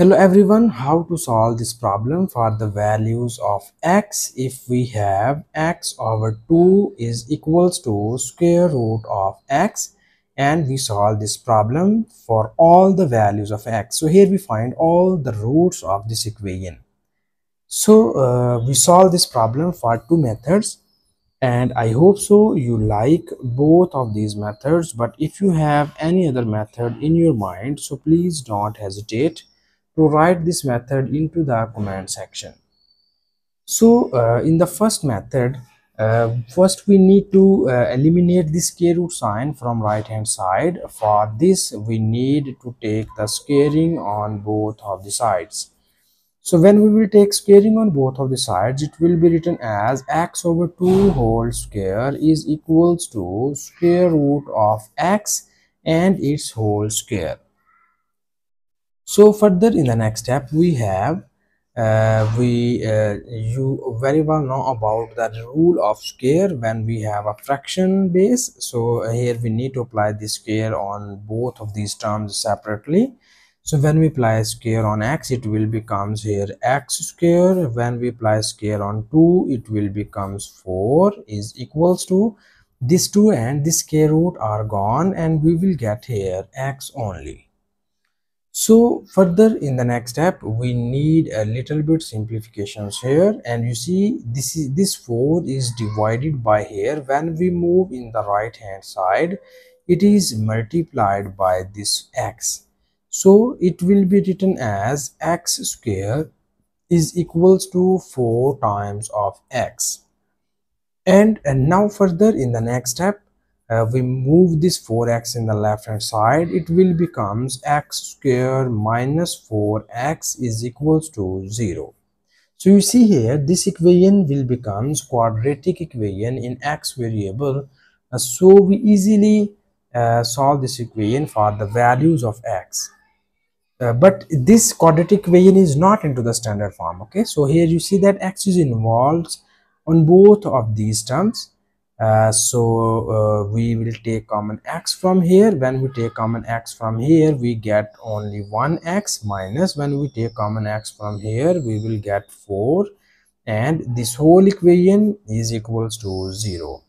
Hello everyone, how to solve this problem for the values of x if we have x over 2 is equals to square root of x and we solve this problem for all the values of x. So here we find all the roots of this equation. So uh, we solve this problem for two methods and I hope so you like both of these methods but if you have any other method in your mind so please don't hesitate to write this method into the command section. So uh, in the first method uh, first we need to uh, eliminate the square root sign from right hand side. For this we need to take the squaring on both of the sides. So when we will take squaring on both of the sides it will be written as x over 2 whole square is equals to square root of x and its whole square so further in the next step we have uh, we uh, you very well know about the rule of square when we have a fraction base. So here we need to apply the square on both of these terms separately. So when we apply square on x it will becomes here x square. When we apply square on 2 it will becomes 4 is equals to this 2 and this square root are gone and we will get here x only so further in the next step we need a little bit simplifications here. And you see this is this 4 is divided by here. When we move in the right hand side it is multiplied by this x. So it will be written as x square is equals to 4 times of x. And and now further in the next step uh, we move this 4x in the left hand side it will becomes x square minus 4x is equals to 0 so you see here this equation will becomes quadratic equation in x variable. Uh, so we easily uh, solve this equation for the values of x. Uh, but this quadratic equation is not into the standard form okay? So here you see that x is involved on both of these terms uh, so uh, we will take common x from here. When we take common x from here we get only 1x minus. When we take common x from here we will get 4 and this whole equation is equals to 0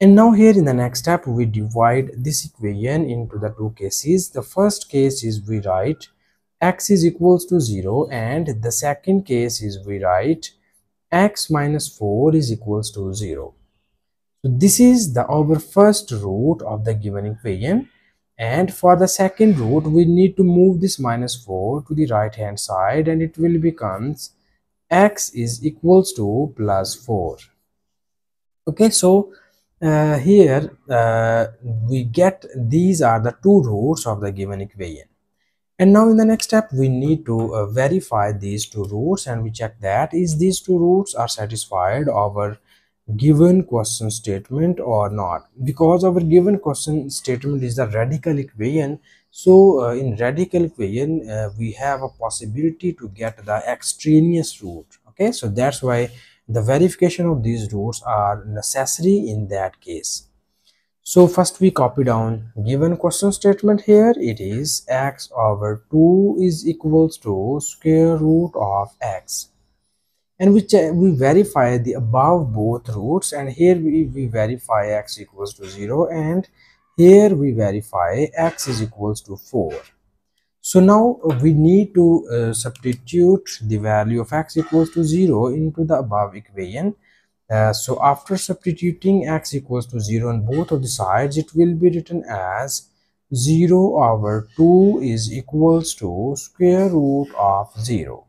and now here in the next step we divide this equation into the two cases. The first case is we write x is equals to 0 and the second case is we write x minus 4 is equals to 0 so this is the our first root of the given equation. And for the second root we need to move this minus 4 to the right hand side and it will becomes x is equals to plus 4 okay so uh, here uh, we get these are the two roots of the given equation. And now in the next step we need to uh, verify these two roots and we check that is these two roots are satisfied our given question statement or not. Because our given question statement is the radical equation so uh, in radical equation uh, we have a possibility to get the extraneous root. Okay so that's why the verification of these roots are necessary in that case. So first we copy down given question statement here. It is x over 2 is equals to square root of x and we we verify the above both roots and here we, we verify x equals to 0 and here we verify x is equals to 4 so now we need to uh, substitute the value of x equals to 0 into the above equation. Uh, so after substituting x equals to 0 on both of the sides it will be written as 0 over 2 is equals to square root of 0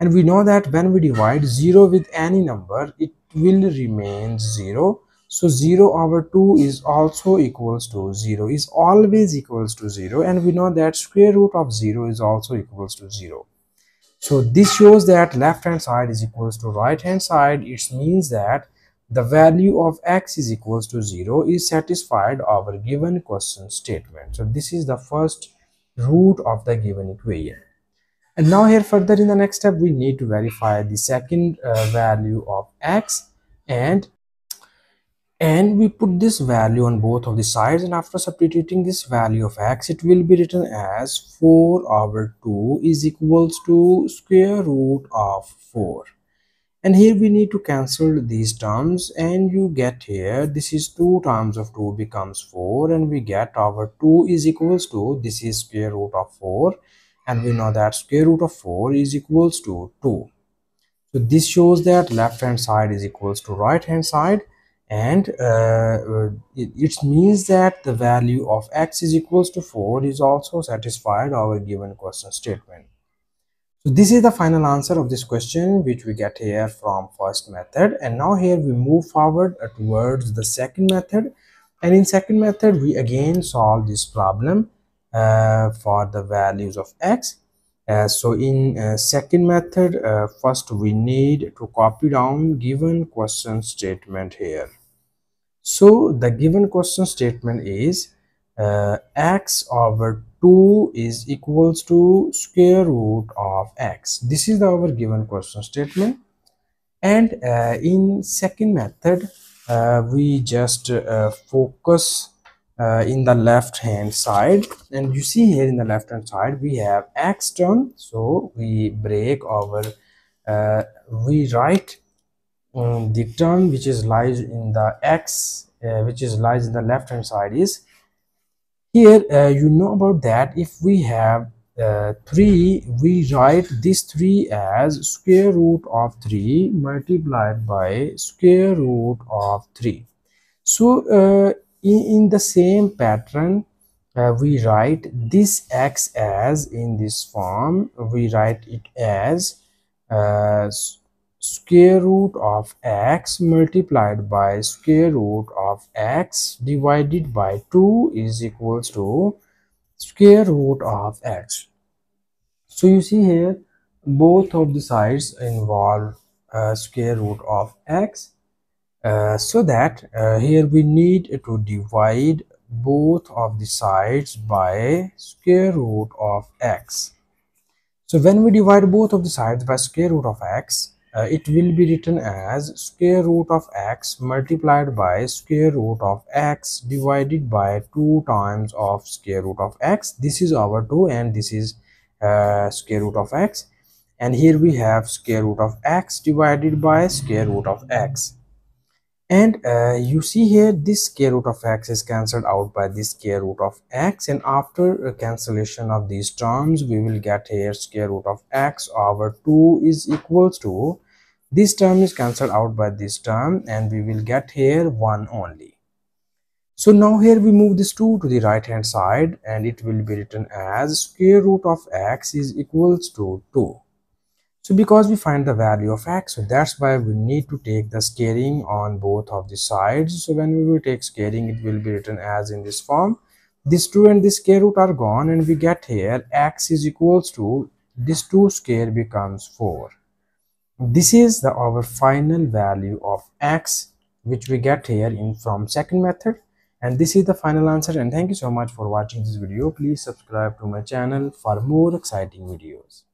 and we know that when we divide 0 with any number it will remain 0 so 0 over 2 is also equals to 0 is always equals to 0 and we know that square root of 0 is also equals to 0 so this shows that left hand side is equals to right hand side. It means that the value of x is equals to 0 is satisfied our given question statement. So this is the first root of the given equation and now here further in the next step we need to verify the second uh, value of x and and we put this value on both of the sides. And after substituting this value of x it will be written as 4 over 2 is equals to square root of 4 and here we need to cancel these terms. And you get here this is 2 times of 2 becomes 4 and we get our 2 is equals to this is square root of 4 and we know that square root of 4 is equals to 2 so this shows that left hand side is equals to right hand side. And uh, it, it, means that the value of x is equals to 4 is also satisfied our given question statement. So this is the final answer of this question which we get here from first method. And now here we move forward towards the second method. And in second method we again solve this problem. uh, for the values of x. Uh, so in uh, second method uh, first we need to copy down given question statement here. So the given question statement is uh, x over 2 is equals to square root of x. This is our given question statement. And uh, in second method uh, we just uh, focus uh, in the left hand side. And you see here in the left hand side we have x term. So we break our uh, we write um, the term which is lies in the x uh, which is lies in the left hand side is here uh, you know about that if we have uh, 3 we write this 3 as square root of 3 multiplied by square root of 3 so uh, in, the same pattern uh, we write this x as in this form we write it as uh, square root of x multiplied by square root of x divided by 2 is equals to square root of x. So you see here both of the sides involve uh, square root of x so that uh, here we need to divide both of the sides by square root of x. So when we divide both of the sides by square root of x uh, it will be written as square root of x multiplied by square root of x divided by 2 times of square root of x. This is our 2 and this is uh, square root of x. And here we have square root of x divided by square root of x and uh, you see here this square root of x is cancelled out by this square root of x. And after cancellation of these terms we will get here square root of x over 2 is equals to this term is cancelled out by this term and we will get here 1 only. So now here we move this 2 to the right hand side and it will be written as square root of x is equals to 2 so because we find the value of x, so that's why we need to take the squaring on both of the sides. So when we will take squaring, it will be written as in this form. This 2 and this square root are gone and we get here x is equals to this 2 square becomes 4. This is the our final value of x which we get here in from second method and this is the final answer and thank you so much for watching this video please subscribe to my channel for more exciting videos